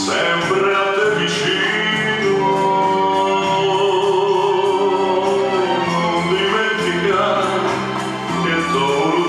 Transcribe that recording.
Sembra te vestito, non dimenticare che sono...